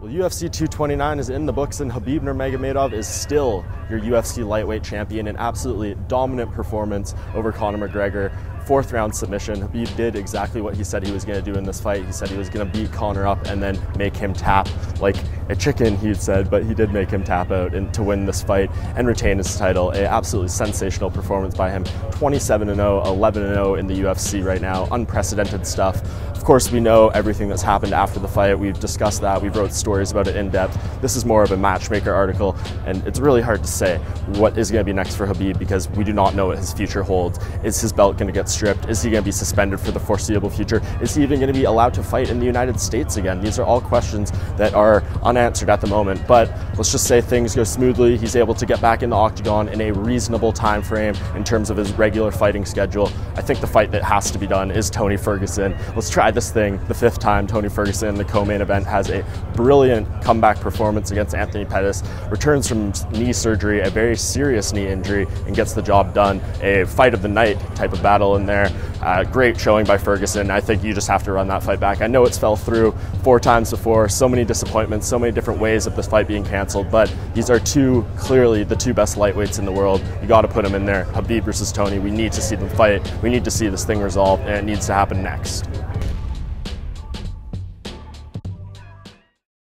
Well, UFC 229 is in the books, and Khabib Nurmagomedov is still your UFC lightweight champion. An absolutely dominant performance over Conor McGregor. Fourth round submission. Khabib did exactly what he said he was going to do in this fight. He said he was going to beat Conor up and then make him tap like a chicken, he'd said, but he did make him tap out and to win this fight and retain his title. A absolutely sensational performance by him. 27 0, 11 0 in the UFC right now. Unprecedented stuff. Of course, we know everything that's happened after the fight. We've discussed that. We've wrote stories about it in depth. This is more of a matchmaker article, and it's really hard to say what is going to be next for Khabib because we do not know what his future holds. Is his belt going to get stripped? Is he going to be suspended for the foreseeable future? Is he even going to be allowed to fight in the United States again? These are all questions that are unanswered at the moment. But let's just say things go smoothly. He's able to get back in the octagon in a reasonable time frame in terms of his regular fighting schedule. I think the fight that has to be done is Tony Ferguson. Let's try this thing the fifth time. Tony Ferguson, the co-main event, has a brilliant comeback performance against Anthony Pettis. Returns from knee surgery, a very serious knee injury, and gets the job done. A fight of the night type of battle in there. Uh, great showing by Ferguson. I think you just have to run that fight back. I know it's fell through four times before. So many disappointments, so many different ways of this fight being canceled. But these are two clearly the two best lightweights in the world. You got to put them in there. Khabib versus Tony. We need to see them fight. We need to see this thing resolved, and it needs to happen next.